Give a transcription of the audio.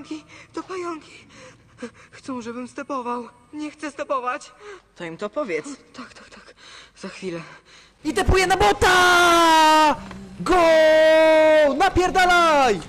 pająki, to pająki. Chcą, żebym stepował. Nie chcę stepować. To im to powiedz. Tak, tak, tak. Za chwilę. I tepuję na bota! Go! Napierdalaj!